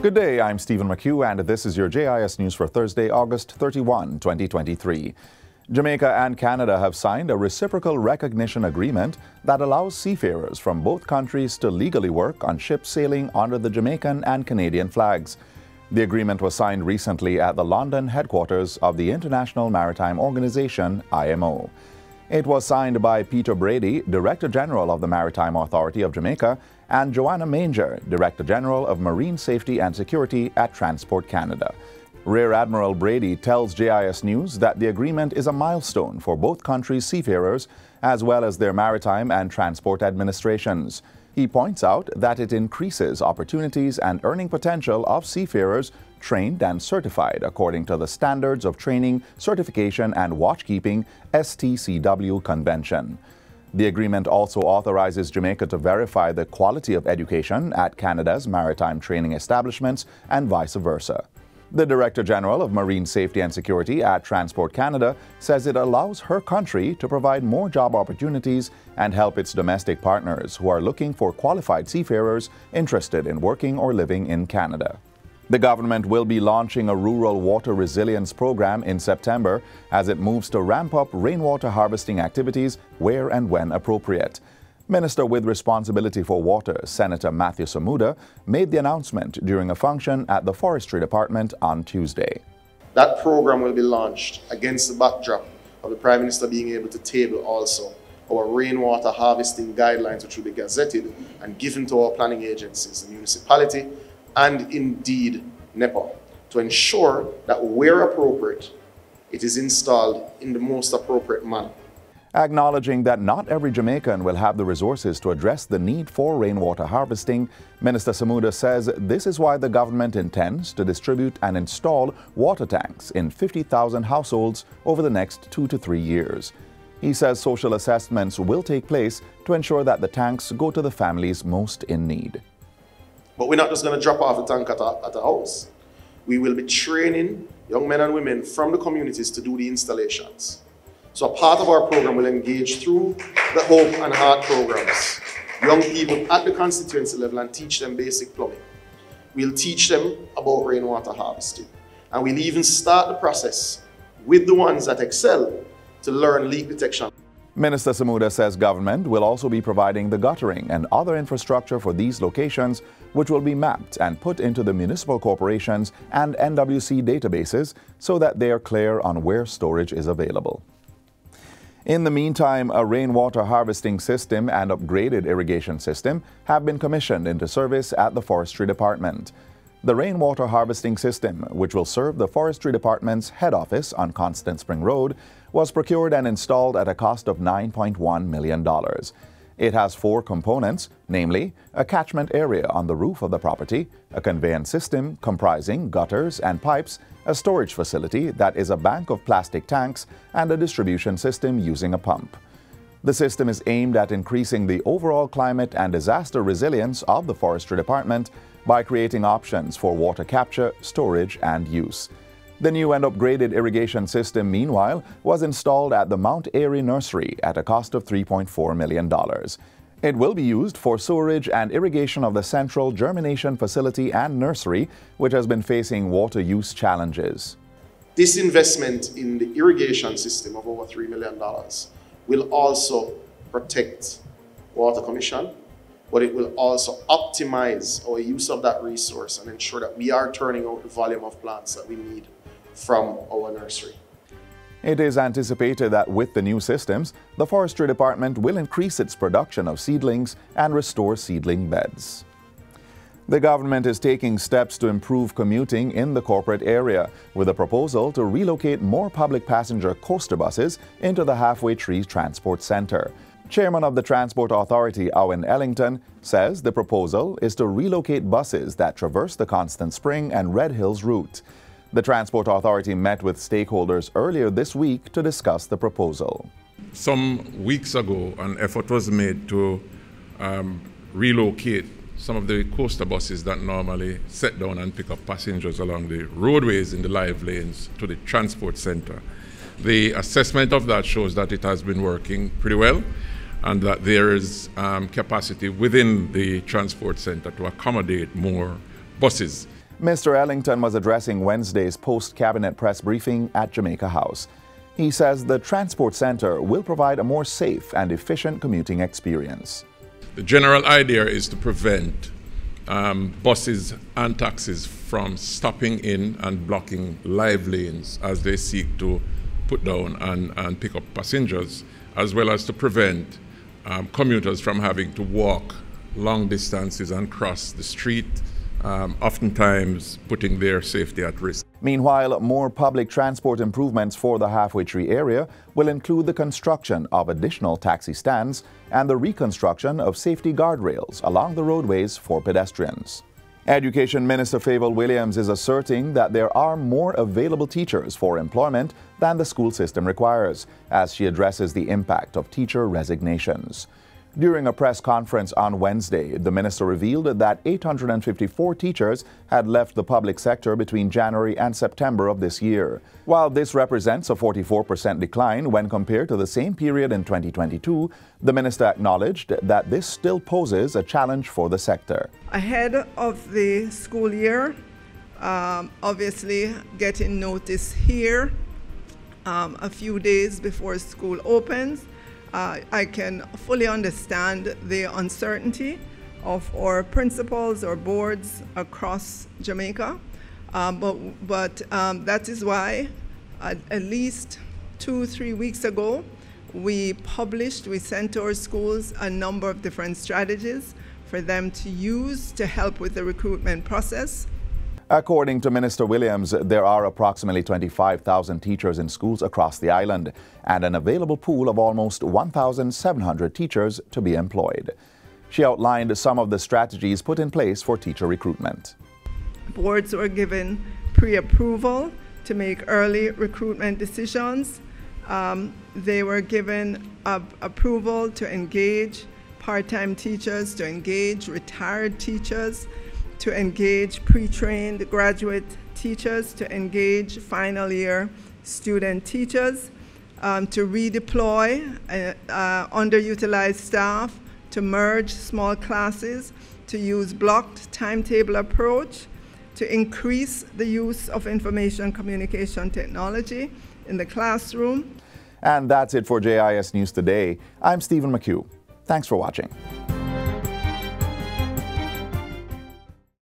Good day, I'm Stephen McHugh, and this is your JIS News for Thursday, August 31, 2023. Jamaica and Canada have signed a reciprocal recognition agreement that allows seafarers from both countries to legally work on ships sailing under the Jamaican and Canadian flags. The agreement was signed recently at the London headquarters of the International Maritime Organization, IMO. It was signed by Peter Brady, Director General of the Maritime Authority of Jamaica, and Joanna Manger, Director General of Marine Safety and Security at Transport Canada. Rear Admiral Brady tells JIS News that the agreement is a milestone for both countries' seafarers as well as their maritime and transport administrations. He points out that it increases opportunities and earning potential of seafarers trained and certified according to the Standards of Training, Certification and Watchkeeping STCW Convention. The agreement also authorizes Jamaica to verify the quality of education at Canada's maritime training establishments and vice versa. The Director General of Marine Safety and Security at Transport Canada says it allows her country to provide more job opportunities and help its domestic partners who are looking for qualified seafarers interested in working or living in Canada. The government will be launching a rural water resilience program in September as it moves to ramp up rainwater harvesting activities where and when appropriate. Minister with responsibility for water, Senator Matthew Samuda, made the announcement during a function at the Forestry Department on Tuesday. That program will be launched against the backdrop of the Prime Minister being able to table also our rainwater harvesting guidelines, which will be gazetted and given to our planning agencies, the municipality, and indeed NEPA, to ensure that where appropriate, it is installed in the most appropriate manner acknowledging that not every Jamaican will have the resources to address the need for rainwater harvesting. Minister Samuda says this is why the government intends to distribute and install water tanks in 50,000 households over the next two to three years. He says social assessments will take place to ensure that the tanks go to the families most in need. But we're not just going to drop off a tank at a, at a house. We will be training young men and women from the communities to do the installations. So a part of our program will engage through the Hope and Heart programs, young people at the constituency level and teach them basic plumbing. We'll teach them about rainwater harvesting. And we'll even start the process with the ones that excel to learn leak detection. Minister Samuda says government will also be providing the guttering and other infrastructure for these locations, which will be mapped and put into the municipal corporations and NWC databases so that they are clear on where storage is available. In the meantime, a rainwater harvesting system and upgraded irrigation system have been commissioned into service at the Forestry Department. The rainwater harvesting system, which will serve the Forestry Department's head office on Constant Spring Road, was procured and installed at a cost of $9.1 million. It has four components, namely a catchment area on the roof of the property, a conveyance system comprising gutters and pipes, a storage facility that is a bank of plastic tanks, and a distribution system using a pump. The system is aimed at increasing the overall climate and disaster resilience of the Forestry Department by creating options for water capture, storage, and use. The new and upgraded irrigation system, meanwhile, was installed at the Mount Airy Nursery at a cost of $3.4 million. It will be used for sewerage and irrigation of the central germination facility and nursery, which has been facing water use challenges. This investment in the irrigation system of over $3 million will also protect Water Commission, but it will also optimize our use of that resource and ensure that we are turning out the volume of plants that we need from our nursery. It is anticipated that with the new systems, the Forestry Department will increase its production of seedlings and restore seedling beds. The government is taking steps to improve commuting in the corporate area with a proposal to relocate more public passenger coaster buses into the Halfway Tree Transport Center. Chairman of the Transport Authority, Owen Ellington, says the proposal is to relocate buses that traverse the Constant Spring and Red Hills route. The Transport Authority met with stakeholders earlier this week to discuss the proposal. Some weeks ago, an effort was made to um, relocate some of the coaster buses that normally set down and pick up passengers along the roadways in the live lanes to the transport center. The assessment of that shows that it has been working pretty well and that there is um, capacity within the transport center to accommodate more buses. Mr. Ellington was addressing Wednesday's post cabinet press briefing at Jamaica House. He says the transport center will provide a more safe and efficient commuting experience. The general idea is to prevent um, buses and taxis from stopping in and blocking live lanes as they seek to put down and, and pick up passengers, as well as to prevent um, commuters from having to walk long distances and cross the street um, oftentimes putting their safety at risk. Meanwhile, more public transport improvements for the halfway tree area will include the construction of additional taxi stands and the reconstruction of safety guardrails along the roadways for pedestrians. Education Minister Fayval Williams is asserting that there are more available teachers for employment than the school system requires as she addresses the impact of teacher resignations. During a press conference on Wednesday, the minister revealed that 854 teachers had left the public sector between January and September of this year. While this represents a 44% decline when compared to the same period in 2022, the minister acknowledged that this still poses a challenge for the sector. Ahead of the school year, um, obviously getting notice here um, a few days before school opens uh, I can fully understand the uncertainty of our principals or boards across Jamaica, um, but, but um, that is why at, at least two, three weeks ago, we published, we sent to our schools a number of different strategies for them to use to help with the recruitment process. According to Minister Williams, there are approximately 25,000 teachers in schools across the island and an available pool of almost 1,700 teachers to be employed. She outlined some of the strategies put in place for teacher recruitment. Boards were given pre approval to make early recruitment decisions. Um, they were given approval to engage part time teachers, to engage retired teachers to engage pre-trained graduate teachers, to engage final year student teachers, um, to redeploy uh, uh, underutilized staff, to merge small classes, to use blocked timetable approach, to increase the use of information communication technology in the classroom. And that's it for JIS News Today. I'm Stephen McHugh. Thanks for watching.